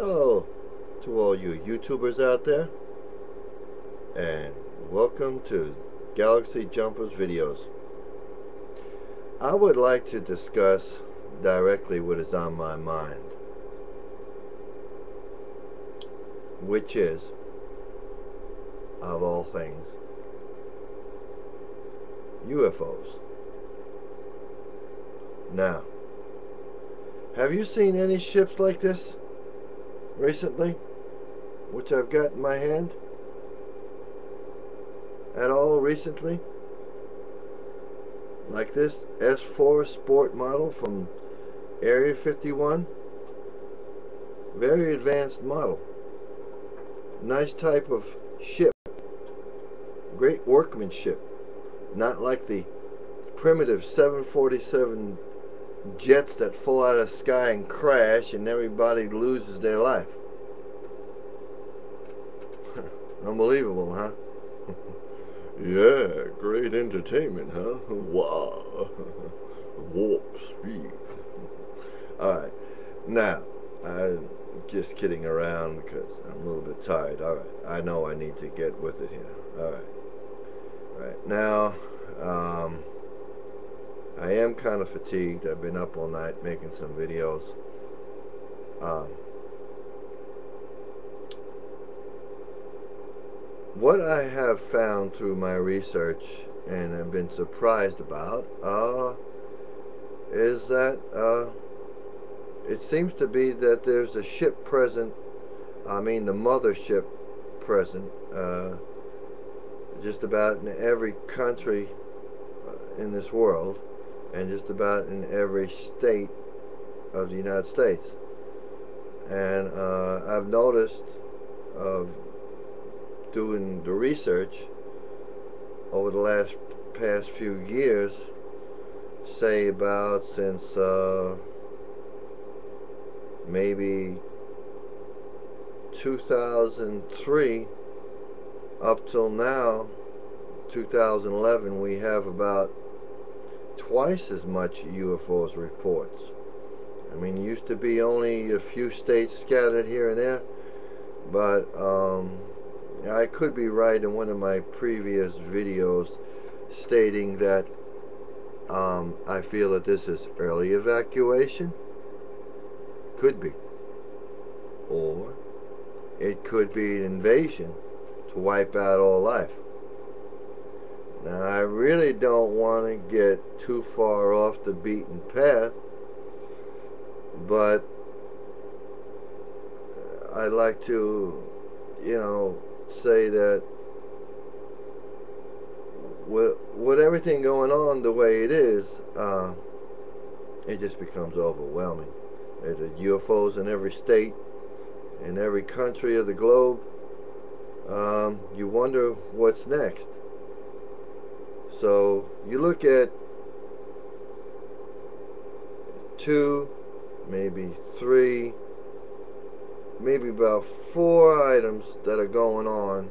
Hello to all you YouTubers out there, and welcome to Galaxy Jumpers videos. I would like to discuss directly what is on my mind, which is, of all things, UFOs. Now, have you seen any ships like this recently? Which I've got in my hand? At all recently? Like this S4 Sport model from Area 51? Very advanced model. Nice type of ship. Great workmanship. Not like the primitive 747 jets that fall out of the sky and crash and everybody loses their life. Unbelievable, huh? yeah, great entertainment, huh? Wow. Warp speed. Alright, now, I'm just kidding around because I'm a little bit tired. Alright, I know I need to get with it here. Alright. Alright, now, um, I am kind of fatigued. I've been up all night making some videos. Um, what I have found through my research and have been surprised about uh, is that uh, it seems to be that there's a ship present, I mean the mothership present, uh, just about in every country uh, in this world and just about in every state of the United States. And uh, I've noticed of doing the research over the last past few years, say about since uh, maybe 2003 up till now 2011 we have about twice as much UFOs reports. I mean, it used to be only a few states scattered here and there, but um, I could be right in one of my previous videos stating that um, I feel that this is early evacuation. Could be. Or it could be an invasion to wipe out all life. Now, I really don't want to get too far off the beaten path, but I'd like to, you know, say that with, with everything going on the way it is, uh, it just becomes overwhelming. There's UFOs in every state, in every country of the globe. Um, you wonder what's next. So you look at two, maybe three, maybe about four items that are going on.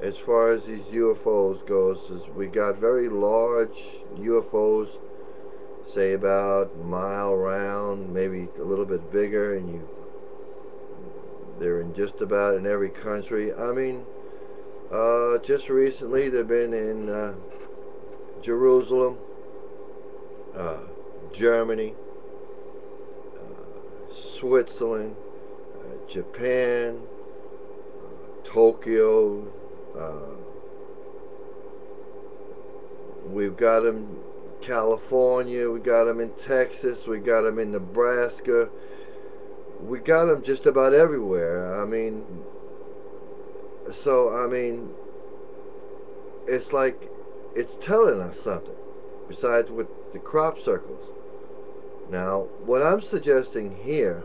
As far as these UFOs goes is we got very large UFOs say about mile round maybe a little bit bigger and you they're in just about in every country. I mean uh, just recently they've been in uh, Jerusalem, uh, Germany, uh, Switzerland, uh, Japan, uh, Tokyo. Uh, we've got them California, we got them in Texas, we got them in Nebraska. We got them just about everywhere. I mean, so I mean, it's like it's telling us something besides with the crop circles. Now, what I'm suggesting here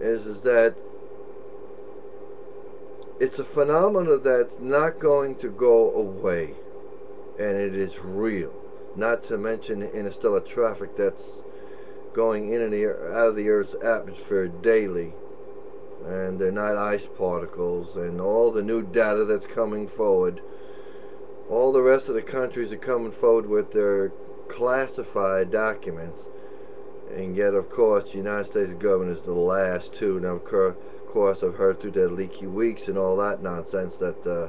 is, is that it's a phenomenon that's not going to go away and it is real. Not to mention interstellar traffic that's going in and out of the Earth's atmosphere daily and they're not ice particles and all the new data that's coming forward all the rest of the countries are coming forward with their classified documents and yet of course the United States government is the last two. Now of course I've heard through the leaky weeks and all that nonsense that uh,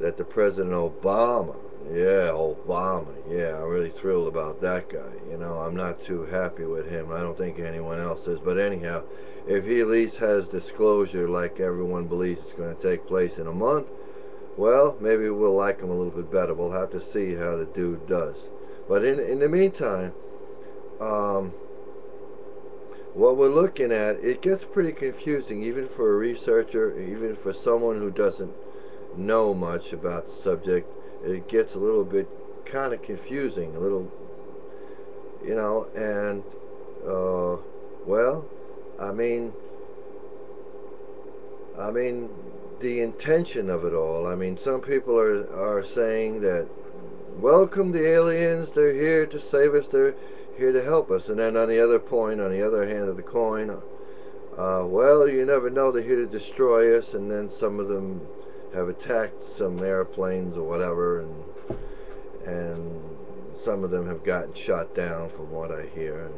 that the President Obama, yeah, Obama, yeah, I'm really thrilled about that guy. You know, I'm not too happy with him. I don't think anyone else is. But anyhow, if he at least has disclosure like everyone believes it's going to take place in a month, well, maybe we'll like him a little bit better. We'll have to see how the dude does. But in in the meantime, um, what we're looking at, it gets pretty confusing, even for a researcher, even for someone who doesn't know much about the subject. It gets a little bit kind of confusing, a little, you know, and, uh, well, I mean, I mean, the intention of it all. I mean, some people are, are saying that, welcome the aliens, they're here to save us, they're here to help us. And then on the other point, on the other hand of the coin, uh, well, you never know, they're here to destroy us, and then some of them have attacked some airplanes or whatever, and and some of them have gotten shot down from what I hear. And,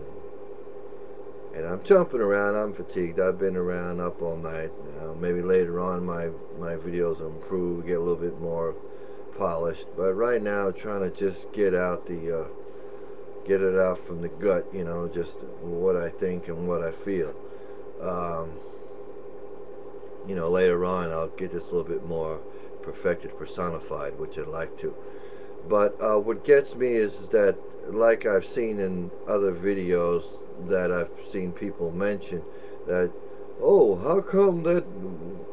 and I'm jumping around. I'm fatigued. I've been around up all night. maybe later on my my videos will improve, get a little bit more polished. But right now, I'm trying to just get out the uh, get it out from the gut. You know, just what I think and what I feel. Um, you know, later on I'll get this a little bit more perfected, personified, which I'd like to. But uh, what gets me is, that, like I've seen in other videos that I've seen people mention, that, oh, how come that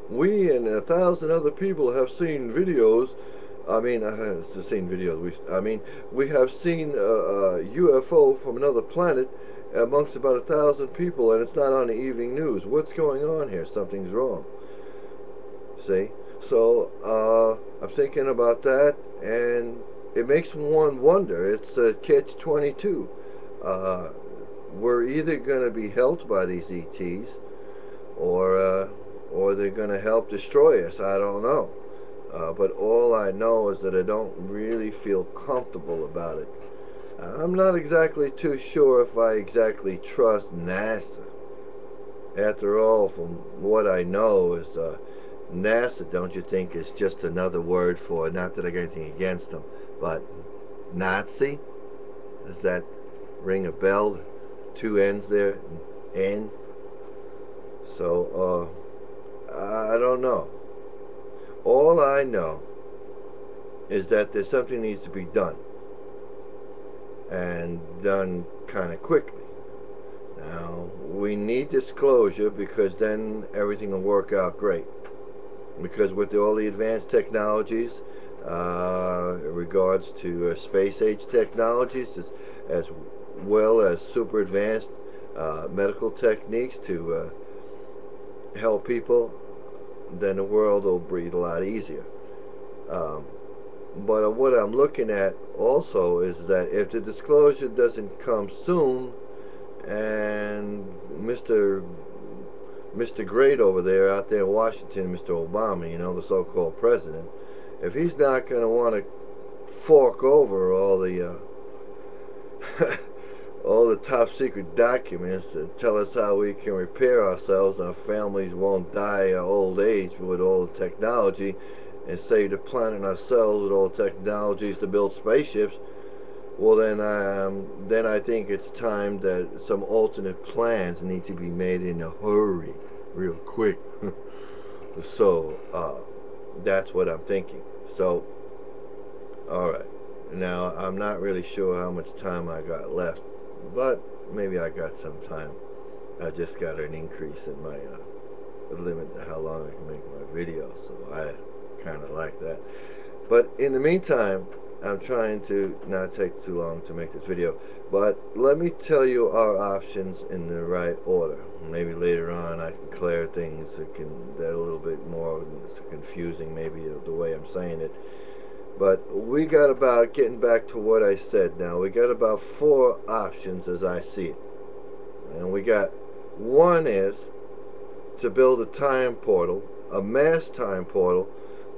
we and a thousand other people have seen videos I mean, I've seen videos. We, I mean, we have seen a, a UFO from another planet amongst about a thousand people, and it's not on the evening news. What's going on here? Something's wrong. See? So uh, I'm thinking about that, and it makes one wonder. It's a catch 22. Uh, we're either going to be helped by these ETs, or uh, or they're going to help destroy us. I don't know. Uh, but all I know is that I don't really feel comfortable about it. I'm not exactly too sure if I exactly trust NASA. After all, from what I know, is uh, NASA, don't you think, is just another word for, not that I got anything against them, but Nazi? Does that ring a bell? Two ends there, N. So, uh, I don't know. All I know is that there's something needs to be done. And done kind of quickly. Now, we need disclosure because then everything will work out great because with all the advanced technologies uh, in regards to uh, space age technologies as, as, well as super advanced uh, medical techniques to uh, help people then the world will breathe a lot easier um, but what I'm looking at also is that if the disclosure doesn't come soon and Mr. Mr. Great over there out there in Washington, Mr. Obama, you know, the so-called president, if he's not going to want to fork over all the uh, all the top secret documents to tell us how we can repair ourselves our families won't die of old age with all the technology and save the planet ourselves with all the technologies to build spaceships, well then um, then I think it's time that some alternate plans need to be made in a hurry, real quick. so uh, that's what I'm thinking. So alright. Now I'm not really sure how much time I got left, but maybe I got some time. I just got an increase in my uh, limit to how long I can make my video, so I kind of like that. But in the meantime, I'm trying to not take too long to make this video, but let me tell you our options in the right order. Maybe later on I can clear things that can that a little bit more it's confusing maybe the way I'm saying it. But we got about getting back to what I said now. We got about four options as I see it. And we got one is to build a time portal, a mass time portal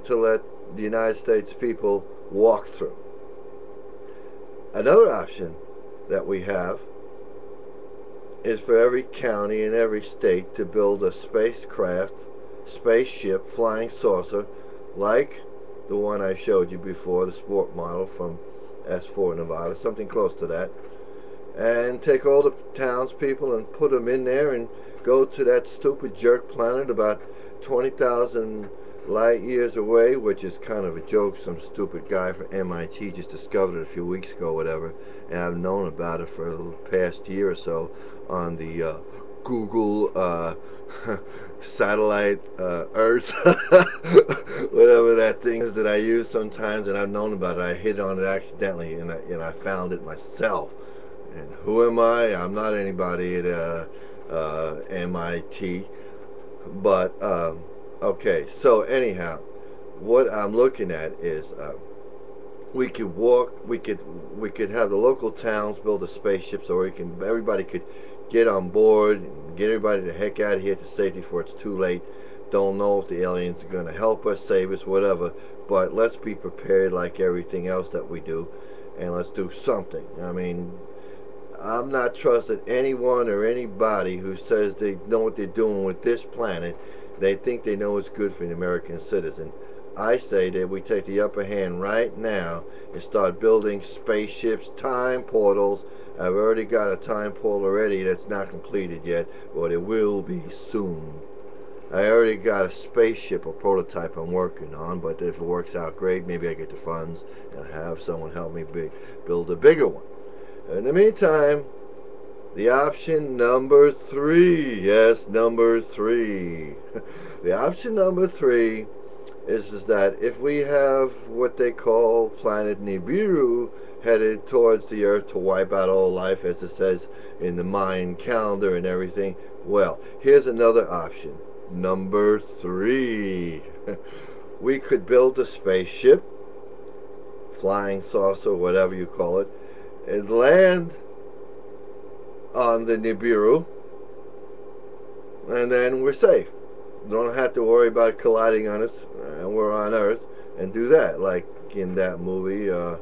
to let the United States people walk through. Another option that we have is for every county in every state to build a spacecraft, spaceship, flying saucer, like the one I showed you before, the sport model from S4 Nevada, something close to that, and take all the townspeople and put them in there and go to that stupid jerk planet about 20,000 light years away, which is kind of a joke. Some stupid guy from MIT just discovered it a few weeks ago, whatever, and I've known about it for the past year or so on the uh, Google uh, satellite uh, Earth, whatever that thing is that I use sometimes, and I've known about it. I hit on it accidentally, and I, and I found it myself. And who am I? I'm not anybody at uh, uh, MIT, but. Um, Okay, so anyhow, what I'm looking at is uh, we could walk, we could we could have the local towns build a spaceship so we can everybody could get on board get everybody the heck out of here to safety before it's too late. Don't know if the aliens are going to help us, save us, whatever. But let's be prepared like everything else that we do, and let's do something. I mean, I'm not trusting anyone or anybody who says they know what they're doing with this planet they think they know what's good for the American citizen. I say that we take the upper hand right now and start building spaceships, time portals. I've already got a time portal already that's not completed yet, but it will be soon. I already got a spaceship, a prototype I'm working on, but if it works out great, maybe I get the funds and have someone help me build a bigger one. In the meantime, the option number three, yes, number three. the option number three is, is that if we have what they call planet Nibiru headed towards the Earth to wipe out all life, as it says in the Mayan calendar and everything, well, here's another option. Number three. we could build a spaceship, flying saucer, whatever you call it, and land on the Nibiru, and then we're safe. Don't have to worry about colliding on us, and we're on Earth, and do that like in that movie, uh,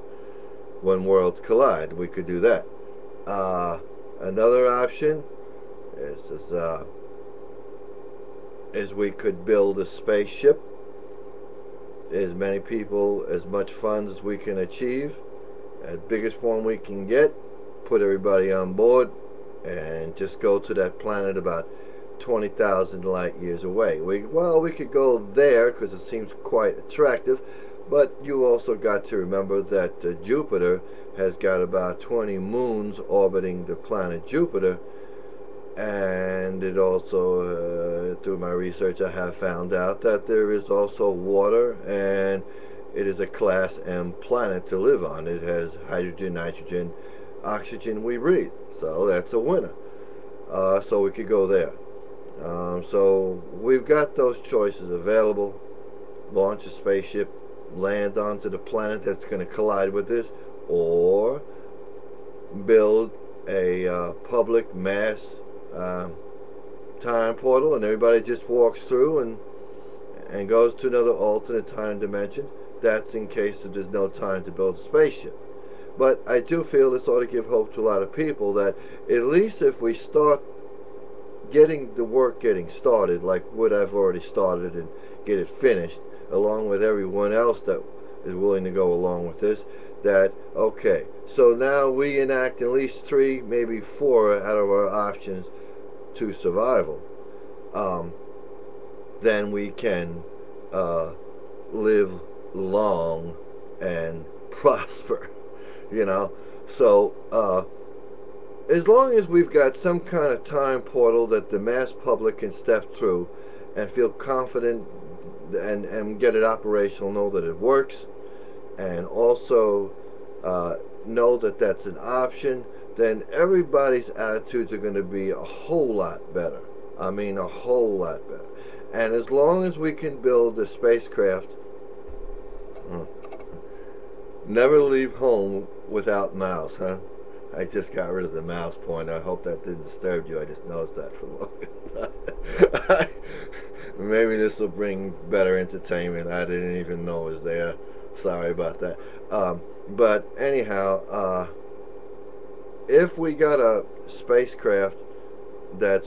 When Worlds Collide. We could do that. Uh, another option is is, uh, is we could build a spaceship. As many people, as much funds as we can achieve, as biggest one we can get, put everybody on board, and just go to that planet about 20,000 light years away. We, well, we could go there because it seems quite attractive, but you also got to remember that uh, Jupiter has got about 20 moons orbiting the planet Jupiter, and it also, uh, through my research, I have found out that there is also water and it is a class M planet to live on. It has hydrogen, nitrogen, oxygen we breathe. So that's a winner. Uh, so we could go there. Um, so we've got those choices available. Launch a spaceship, land onto the planet that's going to collide with this, or build a uh, public mass um, time portal and everybody just walks through and and goes to another alternate time dimension. That's in case there's no time to build a spaceship. But I do feel this ought to give hope to a lot of people that at least if we start getting the work getting started, like what I've already started, and get it finished, along with everyone else that is willing to go along with this, that, okay, so now we enact at least three, maybe four out of our options to survival. Um, then we can uh, live long and prosper you know. So, uh, as long as we've got some kind of time portal that the mass public can step through and feel confident and, and get it operational, know that it works, and also uh, know that that's an option, then everybody's attitudes are going to be a whole lot better. I mean, a whole lot better. And as long as we can build the spacecraft, hmm, never leave home without mouse, huh? I just got rid of the mouse point. I hope that didn't disturb you. I just noticed that for the longest time. Maybe this will bring better entertainment. I didn't even know it was there. Sorry about that. Um, but anyhow, uh, if we got a spacecraft that's